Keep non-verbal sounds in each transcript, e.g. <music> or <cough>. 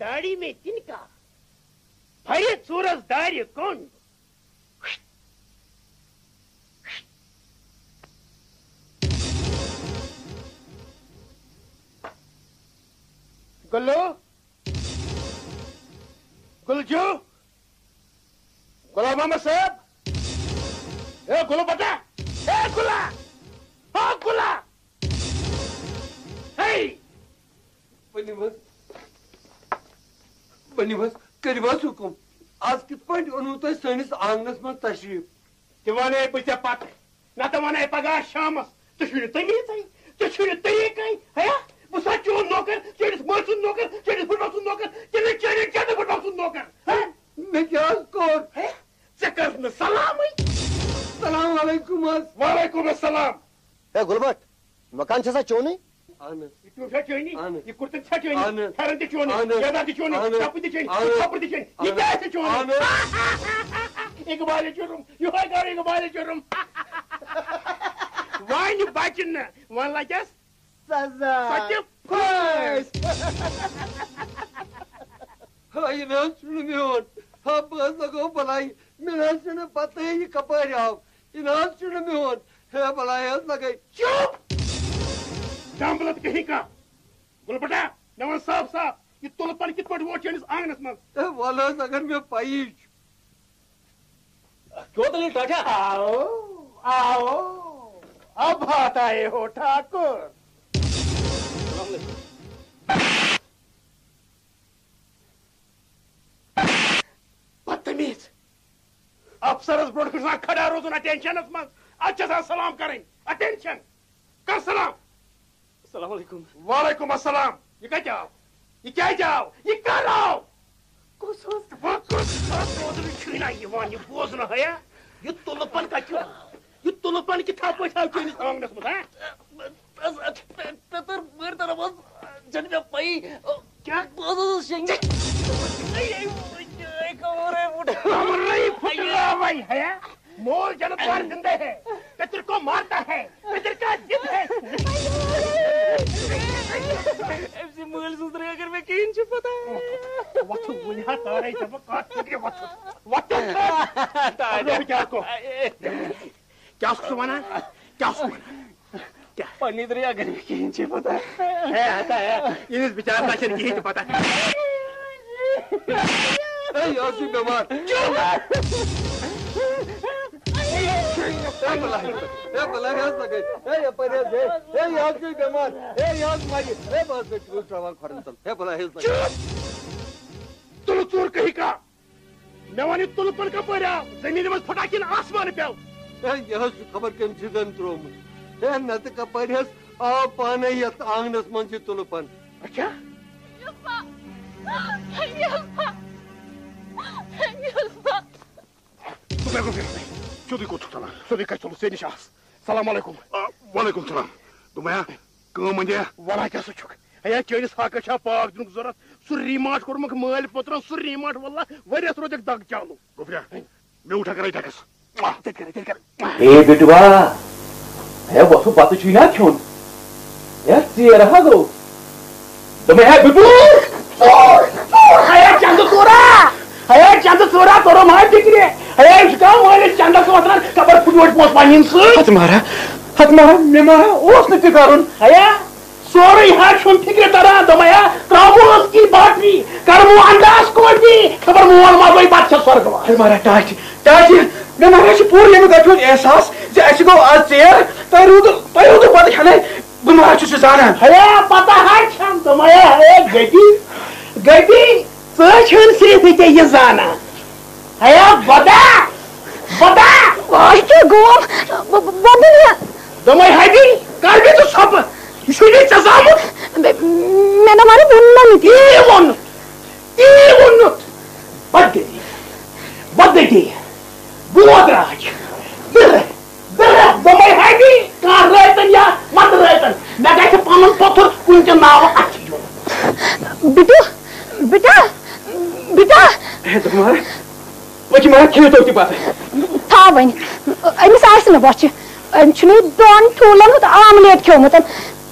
दाढ़ी में तिनका भरे सूरज दाढ़ी कौन? गुल्लू? गुलजू? गुलाम मोहम्मद साहब? ए गुल्लू बटा ए, गुला! हाँ गुला! हे! करिबस हुकुम। आज कित पॉइंट ओनु तो सनिस आंगनस में तशरीफ़। पत तो वने पगा शामस। तो शुरू तमीज तो शुरू तरीके है बस चोन नौकर चेडिस मर्सुन नौकर चेडिस फुटबॉल नौकर चेडिस चेडिस क्या फुटबॉल नौकर है? मैं क्या कोर? है चक्कर न सलाम सलाम वालेकुम वालेकुम अस्सलाम। ए गुलबट मकान चोनी क्या Amin. Döveceğini, Amin. yıkırtacağını, Amin. karın dikiyonu, Amin. yana dikiyonu, Amin. kapı dikiyonu, Amin. kapı dikiyonu, hikaye dikiyonu. Amin. <laughs> İkbal ediyorum, yuha kadar. <laughs> Vay ne bakın, valla kes. Saza. Saçım. Koş. <laughs> Hayır, ben sürmüyorum. Ha, bazı kopalay, ben seni patlayı kaparım. İnan sürmüyorum. He, bana yazla kay, çı! हस लगे चुप डांबलत कहीं का गुलबटा नवन साफ़ साफ़ ये तुलपन कित पट वो चेनिस आंगनस मन वाला अगर मैं पाई क्यों तो नहीं टाटा? आओ आओ अब बात आए हो ठाकुर। बदतमीज। अफसरस ब्रोड खड़ा रोजन अटेंशन मज अच्छा सलाम करें। अटेंशन कर सलाम। वालेकुम वालेकुम अस्सलाम ये क्या जाओ ये क्या जाओ ये कर आओ कुछ कुछ रोजन छीना ये वान ये बोझन है ये तुलपन का क्यों ये तुलपन की था पैसा क्यों इस आंगनस में है। तर मेरे तरफ़ जन में पाई क्या बोझ शेंगे कमरे नहीं फुटला भाई है मोर जनतार जिंदे है। क्या को क्या उसको सुना क्या उसको सुना क्या दरिया अगर मैं किन छु पता है आता है इस बेचारा का शरीर की पता है ए यासी बीमार ए भलाई ए भलाई हस लगे ए पर दे ए यासी बीमार ए यास मागी ए बस के टूल ट्रैवल खरन चल ए हस लगे तुल चोर कही का? मेवानी तुलपन का पड़ा ज़मीन में फटाकिन आसमान पे ए यह खबर केम छिदन त्रोम ए नत का पर हस आ पाने यत आंगनस मन छि तुलपन अच्छा? तू मेरे को फिर। चुदी को चला चुदी का चलो से निशास। सलाम अलैकुम। वालेकुम सलाम। तुम्हें कम म्हणजे वला क्या सुचुक है चेनिस हाका छा पाक दिन ज़रूरत सु रिमाट कोरमक माल पत्र सु रिमाट वल्ला वरियस रोजक दग चालू गोपिया मैं उठा कर टकस तेल कर तेल कर ए बेटुआ है वसु बात छु ना क्यों यार तेरा हा गो तो मैं है बिटू है चंद चोरा है चंद चोरा तोरो मार दिकरे है इसका माल चंद को वतन खबर फुटवट पोस पाइन सु हत मारा हत छुन तरा दमया त्रामोस की बाटी करमो अंदाज कोटी खबर मोल मा वही बात स्वर्ग मा हत मारा टाच टाच मे मारा छु पूर लेम गठन एहसास जे अस गो आज चेयर तय रुद तय रुद पत खने बुमारा छु जाना है। पता है छम दमया है गटी गटी सचन सिर्फ़ ते ये जाना। है बता बता। Ay, qué gom! Badın दमय है भी कर भी तो सब। इसलिए चजामत Ben ama bununla mı diye? iyi onu iyi onu bak dedi bak dedi bu adraç bir bir dmay है भी कार रहतन या मत रहतन मैं कहते पामन पत्थर कुंज नाव अच्छी Bitu, bita, bita. है तो मारा पची मारा खेल तो बात Ta bani. Ömüs arsın bahçı. Şunu don tuğlan hut ameliyat kyomutan. Plate korum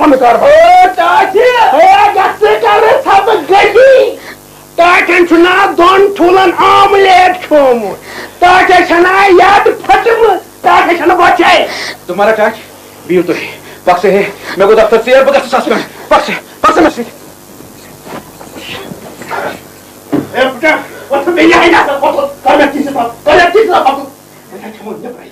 कम कर ओ चाची! ओ गत्ते कर सब गई ताकन छुना दोन ठुलन ऑमलेट खोम ताके छना याद फटम। ताके छना बचे तुम्हारा चाच बीव तो है। पक्ष है। मैं को दफ्तर से बगस सस्पेंड पक्ष पक्ष में सीट ए बेटा वो तो मिल जाएगा। वो तो कर मैं किसी पर कर। किसी पर मैं छमो नहीं